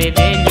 parede dele